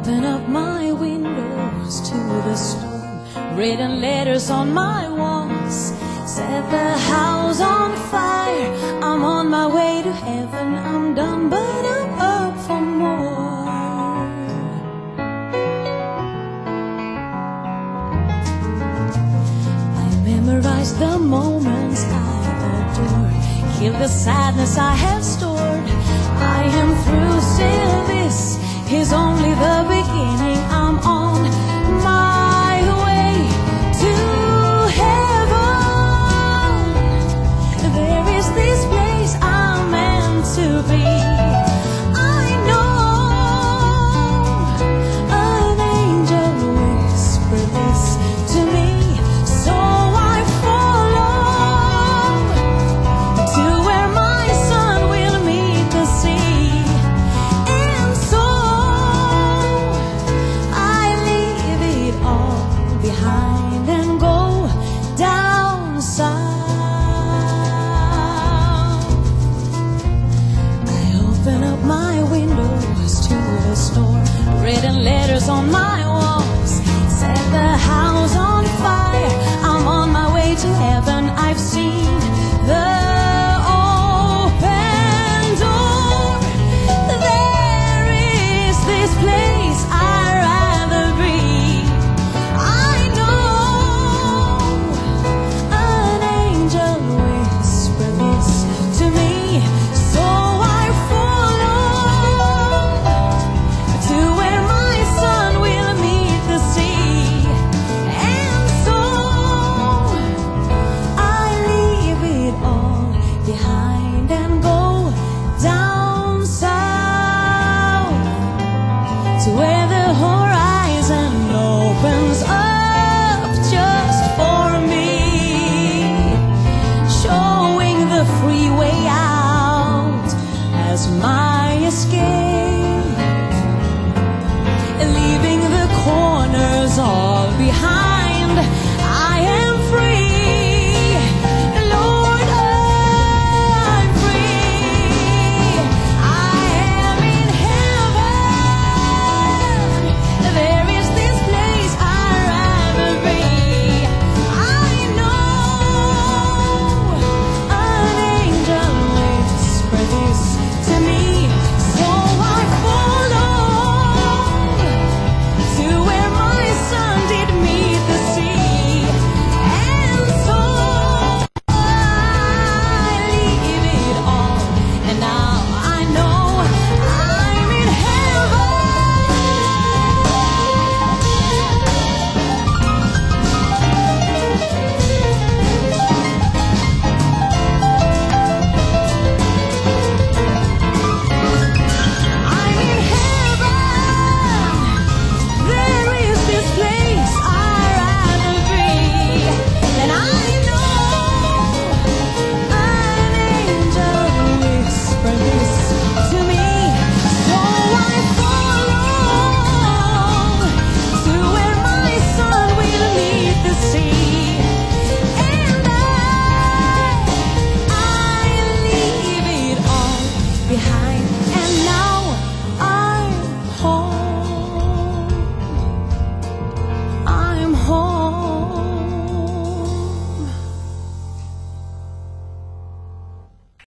open up my windows to the storm, written letters on my walls, set the house on fire. I'm on my way to heaven. I'm done, but I'm up for more. I memorize the moments I adore, kill the sadness I have stored. I am through still. This is only the beginning. Behind and go down south. I open up my windows to the storm, written letters on my was all behind.